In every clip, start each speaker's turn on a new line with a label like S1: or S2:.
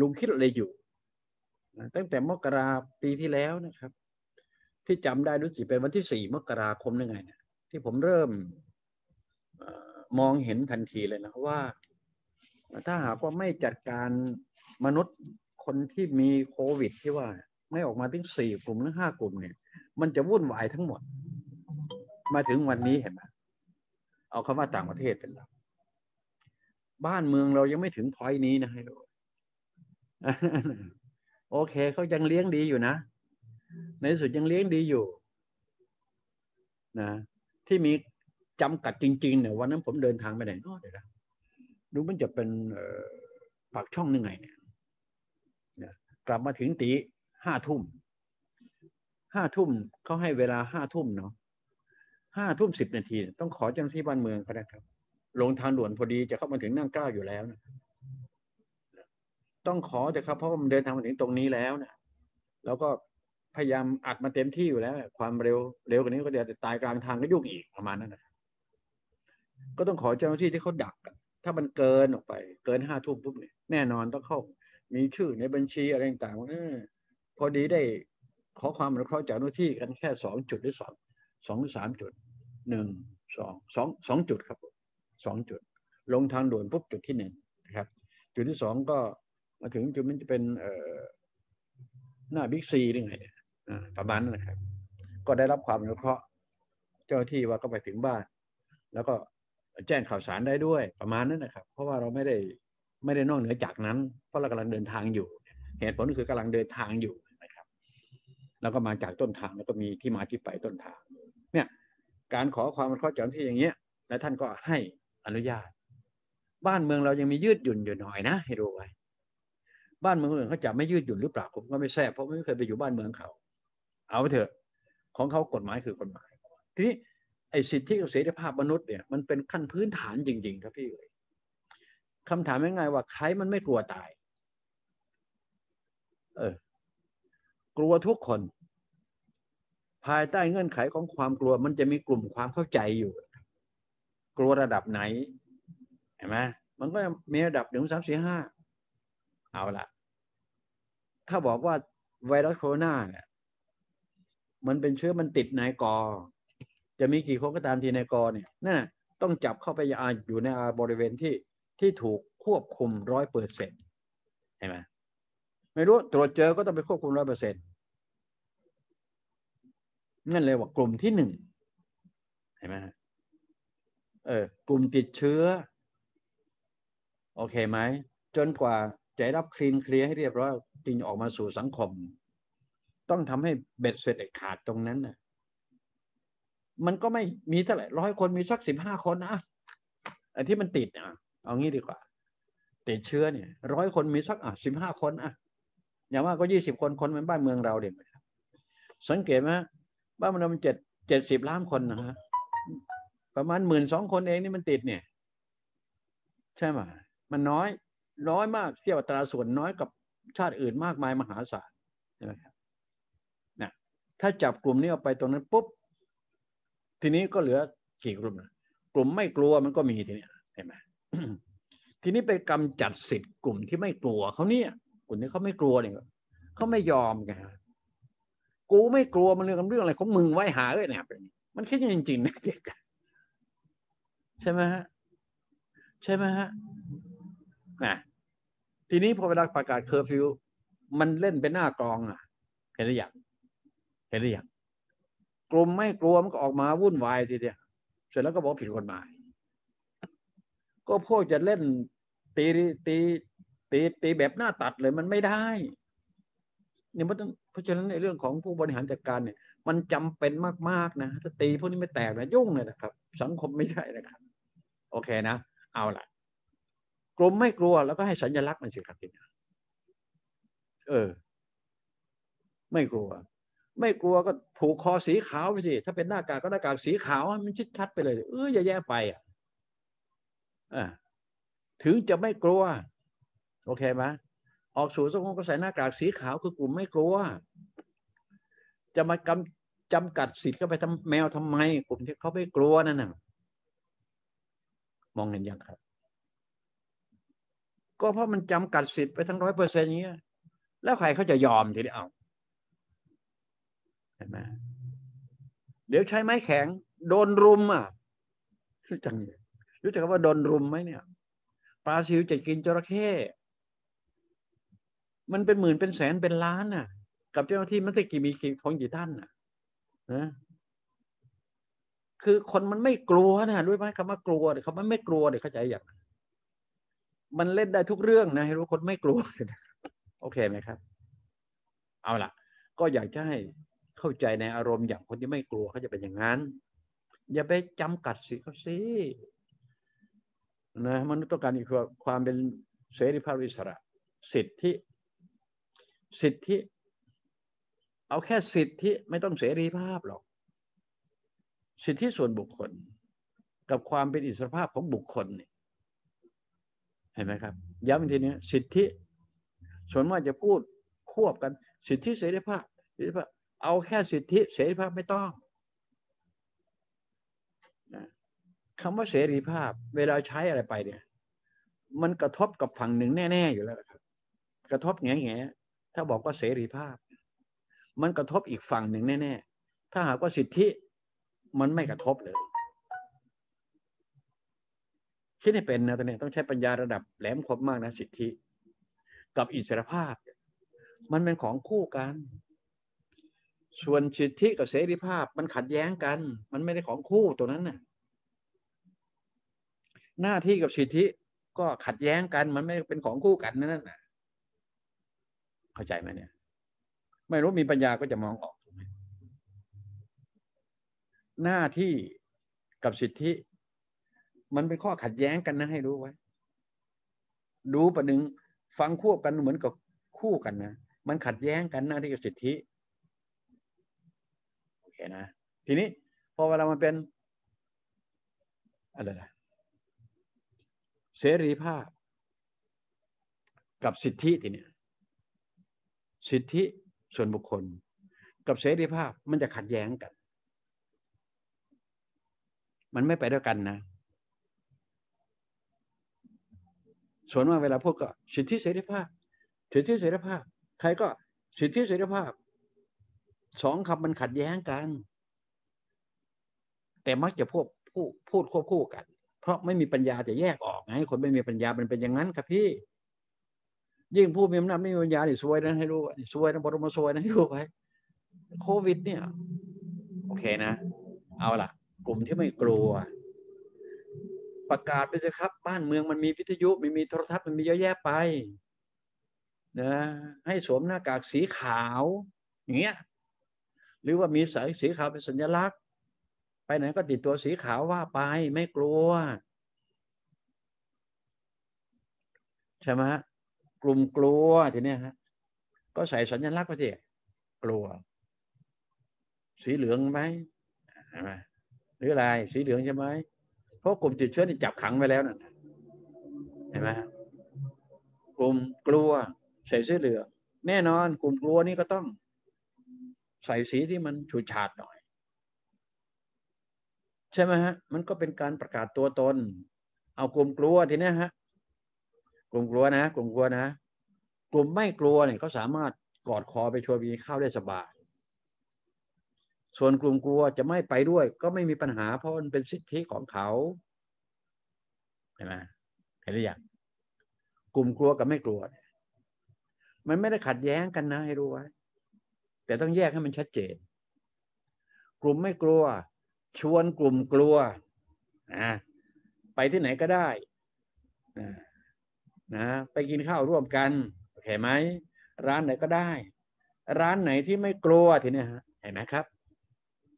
S1: ลุงคิดอะไรอยู่ตั้งแต่มกราปีที่แล้วนะครับ ที่จำได้รู้สึกเป็นวันที่สี่มกราคมยังไงเนี่ยที่ผมเริ่มมองเห็นทันทีเลยนะว่า ถ้าหากว่าไม่จัดการมนุษย์คนที่มีโควิดที่ว่า ไม่ออกมาถึงสี่กลุ่มหรือห้ากลุ่มเนี่ย มันจะวุ่นวายทั้งหมด มาถึงวันนี้เห็นไหมเอาคำว่าต่างประเทศเป็นหลักบ้านเมืองเรายังไม่ถึงพอยนี้นะให้ดู โอเคเขายังเลี้ยงดีอยู่นะ ในสุดยังเลี้ยงดีอยู่ นะ ที่มีจำกัดจริง ๆ เนี่ยวันนั้นผมเดินทางไปไหนอ๋อเดี๋ยวนะดูมันจะเป็นปากช่องยังไงเนี่ยกลับมาถึงตีห้าทุ่มห้าทุ่มเขาให้เวลาห้าทุ่มเนาะห้าทุ่มสิบนาที ต้องขอเจ้าหน้าที่บ้านเมืองเขาได้ครับ ลงทางด่วนพอดีจะเข้ามาถึงนั่งก้าอยู่แล้วนะ ต้องขอแต่ครับเพราะมันเดินทางมาถึงตรงนี้แล้วนะแล้วก็พยายามอัดมาเต็มที่อยู่แล้ว ความเร็วเร็วกว่านี้ก็เดี๋ยวตายกลางทางก็ยุ่งอีกประมาณนั้นนะก็ต้องขอเจ้าหน้าที่ที่เขาดัก ถ้ามันเกินออกไป เกินห้าทุ่มปุ๊บเนี่ยแน่นอนต้องเข้า มีชื่อในบัญชีอะไรต่างๆพอดีได้ขอความอนุเคราะห์จากหน้าที่กันแค่สองจุดหรือสองสองหรือสามจุดหนึ่งสองสองสองจุดครับสองจุด ลงทางด่วนปุ๊บจุดที่หนึ่งนะครับ จุดที่สองก็ มาถึงจุดมันจะเป็นเอ่อหน้าบิ๊กซีหรือไงประมาณนั้นนะครับ ก็ได้รับความอนุเคราะห์เจ้าที่ว่าก็ไปถึงบ้าน แล้วก็แจ้งข่าวสารได้ด้วยประมาณนั้นนะครับ เพราะว่าเราไม่ได้ไม่ได้นอกเหนือจากนั้น เพราะเรากำลังเดินทางอยู่ เหตุผลก็คือกำลังเดินทางอยู่นะครับ แล้วก็มาจากต้นทางแล้วก็มีที่มาที่ไปต้นทาง เนี่ย การขอความอนุเคราะห์จากที่อย่างเงี้ย แล้วท่านก็ให้อนุญาต บ้านเมืองเรายังมียืดหยุ่นอยู่หน่อยนะให้รู้ไว้ บ้านเมืองอื่นเขาจะไม่ยืดหยุ่นหรือเปล่าผมก็ไม่แทรกเพราะไม่เคยไปอยู่บ้านเมืองเขา เอาเถอะ ของเขากฎหมายคือกฎหมาย ทีนี้ไอ้สิทธิกับเสรีภาพมนุษย์เนี่ยมันเป็นขั้นพื้นฐานจริง ๆ ครับพี่เอ๋ยคำถามง่ายๆว่าใครมันไม่กลัวตาย เออ กลัวทุกคน ภายใต้เงื่อนไขของความกลัว มันจะมีกลุ่มความเข้าใจอยู่ กลัวระดับไหนเห็นไหมมันก็มีระดับหนึ่งสามสี่ห้า เอาละถ้าบอกว่าไวรัสโคโรนาเนี่ย มันเป็นเชื้อมันติดในกอ จะมีกี่คนก็ตามทีในกอเนี่ยนั่นต้องจับเข้าไปอยู่ในบริเวณที่ที่ถูกควบคุมร้อยเปอร์เซ็นต์เห็นไหมไม่รู้ตรวจเจอก็ต้องไปควบคุมร้อยเปอร์เซ็นต์นั่นเลยว่ากลุ่มที่หนึ่งเห็นไหมเออกลุ่มติดเชื้อ โอเคไหม จนกว่า จะรับคลีนเคลียร์ให้เรียบร้อยจริงออกมาสู่สังคม ต้องทำให้เบ็ดเสร็จขาดตรงนั้นน่ะมันก็ไม่มีเท่าไหร่ร้อยคนมีสักสิบห้าคนนะไอ้ที่มันติดอะ เอางี้ดีกว่า ติดเชื้อเนี่ยร้อยคนมีสักอะสิบห้าคนอะอย่างว่าก็ยี่สิบคนคนเป็นบ้านเมืองเราเด็กสังเกตไหมบ้านเมืองมันเจ็ดเจ็ดสิบล้านคนนะฮะประมาณหมื่นสองคนเองนี่มันติดเนี่ย ใช่ไหมมันน้อย น้อยมากเทียบอัตราส่วนน้อยกับชาติอื่นมากมายมหาศาลใช่ไหมครับนะถ้าจับกลุ่มนี้ออกไปตรงนั้นปุ๊บทีนี้ก็เหลือกี่กลุ่มนะกลุ่มไม่กลัวมันก็มีทีนี้เห็นไหมทีนี้ไปกำจัดสิทธิ์กลุ่มที่ไม่กลัวเขาเนี่ยกลุ่มนี้เขาไม่กลัวเนี่ยเขาไม่ยอมไงกูไม่กลัวมันเรื่องเรื่องอะไรของมึงไว้หาเอ้ยเนี่ยมันคิดจริงๆนะเด็กใช่ไหมฮะใช่ไหมฮะ นะทีนี้พอเวลาประกาศเคอร์ฟิวมันเล่นเป็นหน้ากระดานอะ เห็นหรือยังเห็นหรือยังกลุ่มไม่กลัวมันก็ออกมาวุ่นวายทีเดียวเสร็จแล้วก็บอกผิดกฎหมาย ก็พวกจะเล่นตีตีตีตีแบบหน้าตัดเลยมันไม่ได้เนี่ยมันต้องเพราะฉะนั้นในเรื่องของผู้บริหารจัดการเนี่ย มันจำเป็นมากๆนะถ้าตีพวกนี้ไม่แตกนะยุ่งเลยนะครับ สังคมไม่ใช่นะครับ โอเคนะ เอาล่ะ ลุ่มไม่กลัวแล้วก็ให้สัญลักษณ์มันสิครับทีนี้เออ ไม่กลัว ไม่กลัวก็ผูกคอสีขาวไปสิถ้าเป็นหน้ากากก็หน้ากากสีขาวมันชิดชัดไปเลย เอออย่าแย่ไปอะอ่าถึงจะไม่กลัว โอเคไหมออกสู่สังคมก็ใส่หน้ากากสีขาวคือกลุ่มไม่กลัว จะมากำจำกัดสิทธิ์เข้าไปทำแมวทำไม กลุ่มที่เขาไม่กลัวนั่นน่ะมองเห็นยังครับ ก็เพราะมันจำกัดสิทธิ์ไปทั้งร้อยเปอร์เซ็นต์เงี้ย แล้วใครเขาจะยอมทีนี้เอาเห็นไหมเดี๋ยวใช้ไม้แข็ง โดนรุมอะรู้จักรู้จักว่าโดนรุมไหมเนี่ยปลาซิวจะกินจระเข้มันเป็นหมื่นเป็นแสนเป็นล้านน่ะ กับเจ้าหน้าที่มันจะกี่มีกี่ของกี่ท่านน่ะนะคือคนมันไม่กลัวนะด้วยไหมคำว่ากลัวเดี๋ยวเขาไม่กลัวเดี๋ยวเข้าใจอย่าง มันเล่นได้ทุกเรื่องนะให้รู้คนไม่กลัว โอเคไหมครับ เอาล่ะ ก็อยากจะให้เข้าใจในอารมณ์อย่างคนที่ไม่กลัวเขาจะเป็นอย่างนั้น อย่าไปจำกัดสิเขาสินะมนุษย์ต้องการความเป็นเสรีภาพอิสระ สิทธิ สิทธิ เอาแค่สิทธิไม่ต้องเสรีภาพหรอก สิทธิส่วนบุคคล กับความเป็นอิสระภาพของบุคคลเนี่ย เห็นไหมครับ ย้ำอีกทีนี้สิทธิส่วนมากจะพูดควบกัน สิทธิเสรีภาพเสรีภาพเอาแค่สิทธิเสรีภาพไม่ต้องคำว่าเสรีภาพ เวลาใช้อะไรไปเนี่ย มันกระทบกับฝั่งหนึ่งแน่ ๆ อยู่แล้วครับ กระทบแง่แง่ถ้าบอกว่าเสรีภาพ มันกระทบอีกฝั่งหนึ่งแน่ ๆ ถ้าหากว่าสิทธิมันไม่กระทบเลย คิดให้เป็นนะตอนนี้ต้องใช้ปัญญาระดับแหลมคมมากนะสิทธิ กับอิสรภาพ มันเป็นของคู่กัน ส่วนสิทธิกับเสรีภาพมันขัดแย้งกัน มันไม่ได้ของคู่ตัวนั้นน่ะ หน้าที่กับสิทธิก็ขัดแย้งกัน มันไม่เป็นของคู่กันนั่นน่ะ เข้าใจไหมเนี่ย ไม่รู้มีปัญญาก็จะมองออกหน้าที่กับสิทธิ มันเป็นข้อขัดแย้งกันนะให้รู้ไว้ดูประหนึ่งฟังควบกันเหมือนกับคู่กันนะ มันขัดแย้งกันหน้าที่กับสิทธิ โอเคนะ ทีนี้ พอเวลามันเป็นอะไรล่ะเสรีภาพ กับสิทธิทีนี้สิทธิส่วนบุคคล กับเสรีภาพมันจะขัดแย้งกัน มันไม่ไปด้วยกันนะ ส่วนว่าเวลาพวกก็สิทธิเสรีภาพสิทธิเสรีภาพ ใครก็สิทธิเสรีภาพสองคำมันขัดแย้งกัน แต่มักจะพวกพูดพูดควบคู่กัน เพราะไม่มีปัญญาจะแยกออกไงคนไม่มีปัญญามันเป็นอย่างนั้นครับพี่ ยิ่งผู้มีอำนาจไม่มีปัญญาเนี่ยซวยนะให้รู้ซวยนะบรมซวยนะให้รู้ไว้โควิด เนี่ย โอเคนะ เอาล่ะ กลุ่มที่ไม่กลัว ประกาศไปสิครับ บ้านเมืองมันมีวิทยุมันมีโทรทัศน์มันมีเยอะแยะไปนะให้สวมหน้ากากสีขาวอย่างเงี้ยหรือว่ามีสายสีขาวเป็นสัญลักษณ์ ไปไหนก็ติดตัวสีขาวว่าไปไม่กลัวใช่ไหมกลุ่มกลัวทีเนี้ยฮะก็ใส่สัญลักษณ์ไปสิกลัว สีเหลืองไหมหรืออะไรสีเหลืองใช่ไหม เพราะกลุ่มติดเชื้อนี่จับขังไว้แล้วนั่นเห็นไหมกลุ่มกลัวใส่เสื้อเหลืองแน่นอน กลุ่มกลัวนี่ก็ต้อง ใส่สีที่มันฉูดฉาดหน่อย ใช่ไหมฮะ มันก็เป็นการประกาศตัวตน เอากลุ่มกลัวทีนี้ฮะ กลุ่มกลัวนะ กลุ่มกลัวนะ กลุ่มไม่กลัวเนี่ยเขาสามารถกอดคอไปชวนมีข้าวได้สบาย ส่วนกลุ่มกลัวจะไม่ไปด้วย ก็ไม่มีปัญหาเพราะมันเป็นสิทธิของเขาเห็นไหมเห็นหรือยังกลุ่มกลัวกับไม่กลัว มันไม่ได้ขัดแย้งกันนะให้รู้ไว้แต่ต้องแยกให้มันชัดเจน กลุ่มไม่กลัว ชวนกลุ่มกลัวนะไปที่ไหนก็ได้นะนะไปกินข้าวร่วมกันโอเคไหมร้านไหนก็ได้ ร้านไหนที่ไม่กลัวทีนี้ฮะเห็นไหมครับ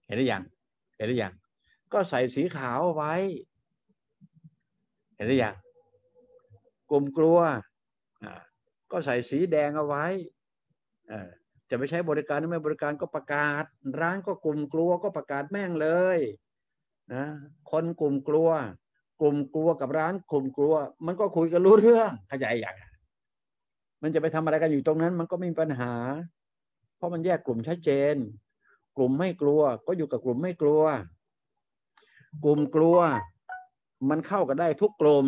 S1: เห็นหรือยังเห็นหรือยังก็ใส่สีขาวไว้ เห็นหรือยังกลุ่มกลัวก็ใส่สีแดงเอาไว้จะไปใช้บริการหรือไม่บริการก็ประกาศ ร้านก็กลุ่มกลัวก็ประกาศแม่งเลยนะคนกลุ่มกลัว กลุ่มกลัวกับร้านกลุ่มกลัว มันก็คุยกันรู้เรื่องขยายอย่างมันจะไปทำอะไรกันอยู่ตรงนั้น มันก็ไม่มีปัญหา เพราะมันแยกกลุ่มชัดเจน กลุ่มไม่กลัว ก็อยู่กับกลุ่มไม่กลัว กลุ่มกลัว มันเข้ากันได้ทุกกลุ่ม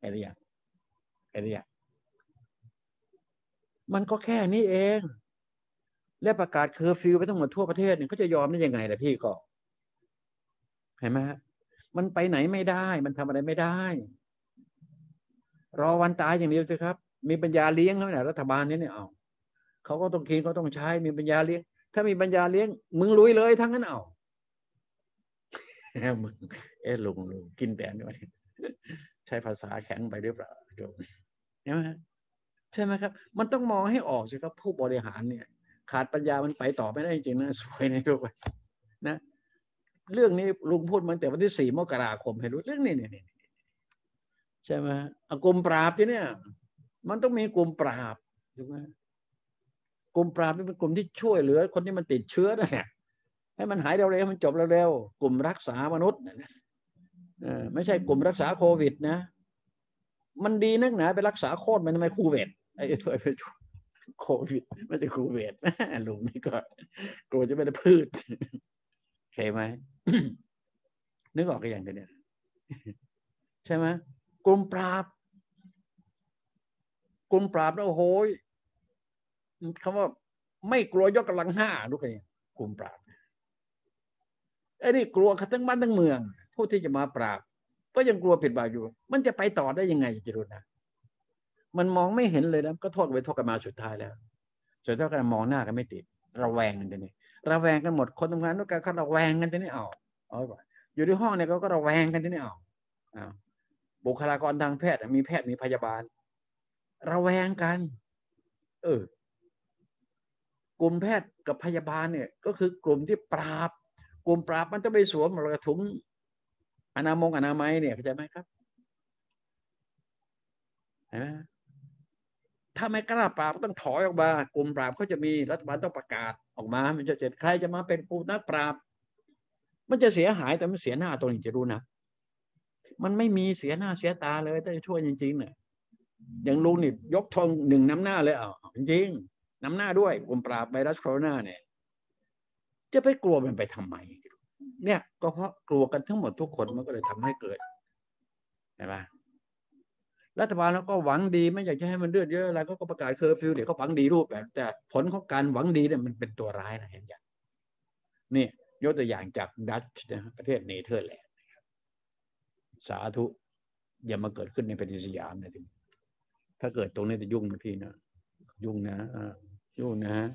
S1: เห็นหรือยังเห็นหรือยังมันก็แค่นี้เอง และประกาศเคอร์ฟิวไปทั้งหมดทั่วประเทศเนี่ยเขาจะยอมได้ยังไงล่ะพี่ก็เห็นไหมฮะมันไปไหนไม่ได้ มันทำอะไรไม่ได้ รอวันตายอย่างเดียวสิครับ มีปัญญาเลี้ยงเขาเนี่ยรัฐบาลนี้เนี่ยเอาเขาก็ต้องกินก็ต้องใช้มีปัญญาเลี้ยง ถ้ามีปัญญาเลี้ยง มึงลุยเลยทั้งนั้นเอามึงเอ๊ะลุงลุงกินแตนี่วใช้ภาษาแข็งไปหรือเปล่าโยมใช่ไหมใช่ไหมครับ มันต้องมองให้ออกสิครับผู้บริหารเนี่ย ขาดปัญญามันไปต่อไม่ได้จริงนะสวยในโลกนะเรื่องนี้ลุงพูดมาแต่วันที่สี่มกราคมให้รู้เรื่องนี้เนี่ยใช่ไหมกลุ่มปราบที่เนี่ย มันต้องมีกลุ่มปราบถูกไหม กลุ่มปราบนี่เป็นกลุ่มที่ช่วยเหลือ คนที่มันติดเชื้อนั่นแหละให้มันหายเร็วๆมันจบเร็วๆกลุ่มรักษามนุษย์ไม่ใช่กลุ่มรักษาโควิด นะ มันดีนักหนาไปรักษาโคตรมันทำไมคูเวตไอ้ตัวไปโควิดไม่ใช่คูเวตลุงนี่ก็กลัวจะไม่ได้พืชเห็นไหมนึกออกกันอย่างเดียวใช่ไหมกลุ่มปราบกลุ่มปราบแล้วโอ้โห คำว่าไม่กลัวยกกำลังห้าดูกันกลุ่มปราบไอ้นี่กลัวทั้งบ้านทั้งเมือง ผู้ที่จะมาปราบ ก็ยังกลัวผิดบาปอยู่ มันจะไปต่อได้ยังไงจะรู้นะมันมองไม่เห็นเลยนะก็โทษไปโทษกันมาสุดท้ายแล้วสุดท้ายกันมองหน้ากันไม่ติดระแวงกันทีนี้ระแวงกันหมดคนทำงานด้วยกันเขาระแวงกันทีนี้เอาเอาไปอยู่ที่ห้องเนี่ยเขาก็ระแวงกันทีนี้เอาเอาบุคลากรทางแพทย์มีแพทย์มีพยาบาล ระแวงกัน เออ กลุ่มแพทย์กับพยาบาลเนี่ยก็คือกลุ่มที่ปราบ กลุ่มปราบมันจะไปสวมกระถุงอนามัยอนามัยเนี่ยเข้าใจไหมครับเห็นไหมถ้าไม่กล้าปราบต้องถอยออกมา กลุ่มปราบเขาจะมีรัฐบาลต้องประกาศออกมา มันจะเจ็ดใครจะมาเป็นกลุ่มนักปราบ มันจะเสียหายแต่มันเสียหน้าตรงนี้จะรู้นะมันไม่มีเสียหน้าเสียตาเลยถ้าจะช่วยจริงๆเนี่ยอย่างลุงนี่ยกทงหนึ่งน้ำหน้าเลยอะจริง น้ำหน้าด้วยกลุ่มปราบไวรัสโคโรนาเนี่ย จะไปกลัวมันไปทำไม เนี่ย ก็เพราะกลัวกันทั้งหมดทุกคนมันก็เลยทำให้เกิดเห็นไหมรัฐบาลแล้วก็หวังดีไม่อยากจะให้มันเลือดเยอะอะไรก็ประกาศเคอร์ฟิวเดี๋ยวเขาหวังดีรูปแบบ แต่ผลของการหวังดีเนี่ยมันเป็นตัวร้ายนะเห็นอย่างนี่ยกตัวอย่างจากดัตช์นะประเทศเนเธอร์แลนด์สาธุ อย่ามาเกิดขึ้นในแผ่นดินสยามนะทีถ้าเกิดตรงนี้จะยุ่งนะพี่นะยุ่งนะ ยุ่งนะฮะ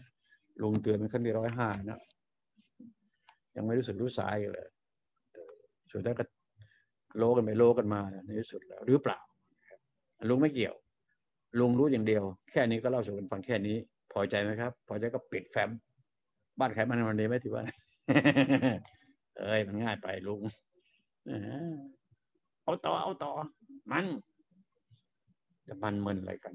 S1: ลงเตือนเป็นขั้นที่ร้อยห้านะ ยังไม่รู้สึกรู้สายเลยสุดท้ายก็โลกันไปโลกันมาในที่สุดแล้วหรือเปล่าลุงไม่เกี่ยว ลุงรู้อย่างเดียว แค่นี้ก็เล่าสู่กันฟังแค่นี้ พอใจไหมครับ พอใจก็ปิดแฟ้มบ้านใครมันวันนี้ไหม่ถือว่าเอ้ยมันง่ายไปลุงเอาต่อเอาต่อ มันจะมันมึนอะไรกัน